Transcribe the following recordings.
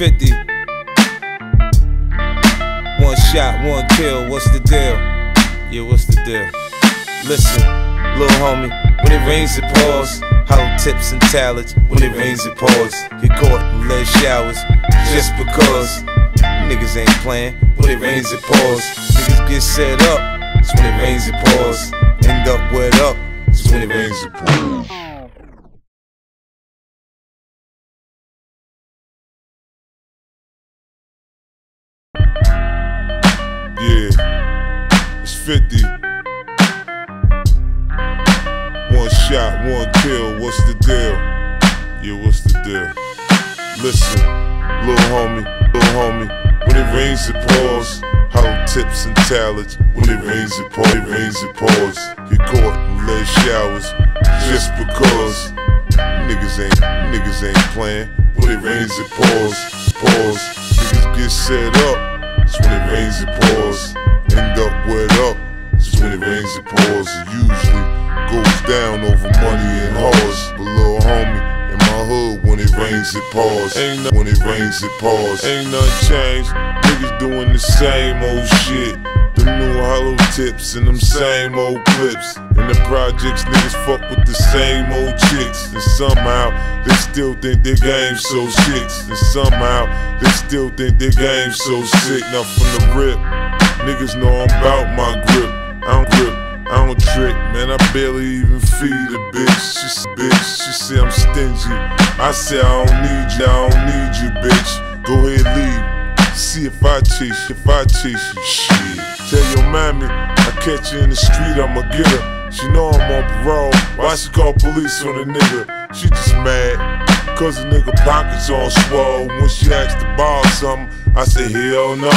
50. One shot, one kill, what's the deal? Yeah, what's the deal? Listen, little homie, when it rains it pours. Hollow tips and talons, when it rains it pours. Get caught in lead showers, just because. Niggas ain't playing, when it rains it pours. Niggas get set up, it's when it rains it pours. End up wet up, it's when it rains it pours. 50. One shot, one kill, what's the deal? Yeah, what's the deal? Listen, little homie, little homie, when it rains it pours. Hollow tips and talons, when it rains it pours, it rains it pours. Get caught in lead showers, just because. Niggas ain't, niggas ain't playing. When it rains it pours, pours. Niggas get set up. It's when it rains, it pours. It it usually goes down over money and horse. But little homie, in my hood, when it rains, it pours. Ain't no, when it rains, it pours. Ain't nothing changed. Niggas doing the same old shit. The new hollow tips and them same old clips. In the projects, niggas fuck with the same old chicks. And somehow, they still think their game's so sick. And somehow, they still think their game's so sick. Now from the rip, niggas know I'm about my grip. I don't grip. I don't trick, man. I barely even feed a bitch. She said, bitch, she say I'm stingy. I say I don't need you, I don't need you, bitch. Go ahead, leave. See if I chase you, if I chase you, shit. Tell your mammy, I catch you in the street, I'ma get her. She know I'm on parole. Why she call police on a nigga? She just mad. Cause the nigga pockets all swole. When she asked to borrow something, I say hell no.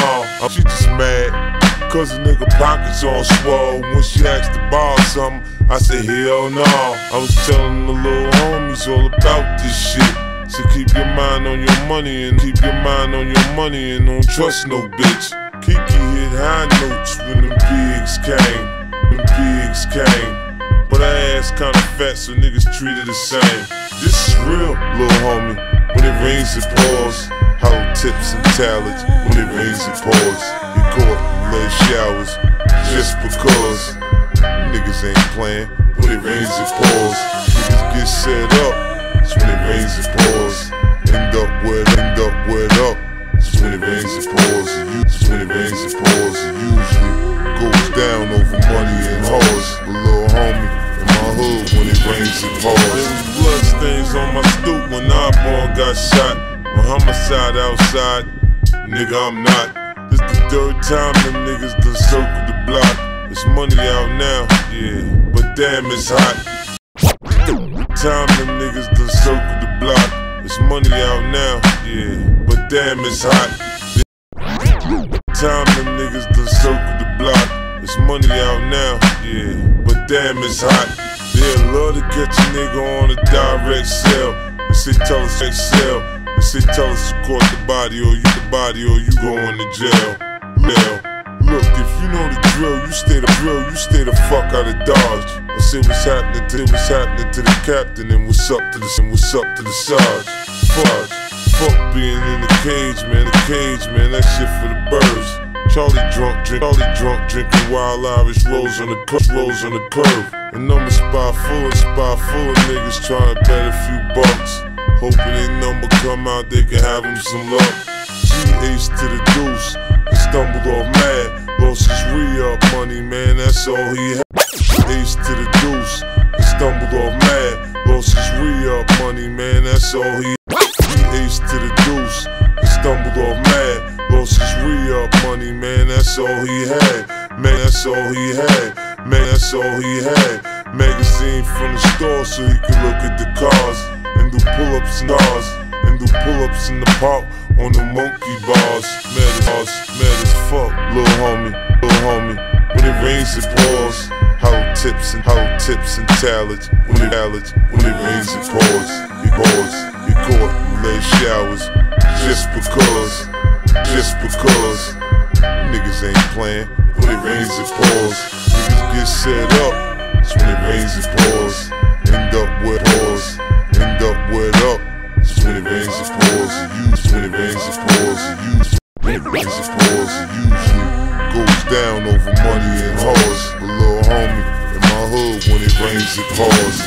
She just mad. Cause the nigga pockets all swole. When she asked to borrow something, I say hell no. I was telling the little homies all about this shit. So keep your mind on your money and keep your mind on your money and don't trust no bitch. Kiki hit high notes when them pigs came. Them pigs came. But her ass kinda fat, so niggas treat her the same. This is real, little homie. When it rains, it pours. Hollow tips and talons. When it rains, it pours. Caught in showers. Just because niggas ain't playing. When it rains, it pours. Niggas get set up. It's when it rains, it pours. End up wet, end up wet up. It's when it rains, it pours. It's when it rains, it pours. It usually goes down over money and hoes. But little homie, in my hood, when it rains, it pours. There was blood stains on my stoop when Osborne got shot. A homicide outside, nigga, I'm not. Third time them niggas done circled the block. It's money out now, yeah, but damn, it's hot. Time them niggas done circled the block. It's money out now, yeah, but damn, it's hot. Time them niggas done circled the block. It's money out now, yeah, but damn, it's hot. They love to catch a nigga on a direct sale. They say tell us excel. They say tell us to court the body or you the body or you going to jail. Now, look, if you know the drill, you stay the drill, you stay the fuck out of Dodge. I say what's happening to what's happening to the captain and what's up to the and what's up to the sarge. Fuck, fuck being in the cage, man. The cage, man, that shit for the birds. Charlie drunk, drink, Charlie drunk, drinking wild Irish Rose on the curve, rolls on the curve. And I'm a spot full of spot full of niggas trying to bet a few bucks. Hoping they number come out, they can have them some luck. G ace to the deuce, stumbled off mad. Lost his re-up money, man, that's all he had. Ace to the deuce, and stumbled off mad. Lost his re-up money, man, that's all he had. Ace to the deuce, and stumbled off mad. Lost his re-up money, man, that's all he had. Man, that's all he had. Man, that's all he had. Magazine from the store so he could look at the cars and do pull-ups and bars and do pull-ups in the park on the monkey bars. Mad as mad as fuck, little homie, little homie. When it rains, it pours. Hollow tips and hollow tips and talons. When it talons, when it rains, it pours. It pours. It caught lead showers. Just because, just because. Niggas ain't playing. When it rains, it pours. Niggas get set up. down over money and hoes. But little homie, in my hood, when it rains, it pours.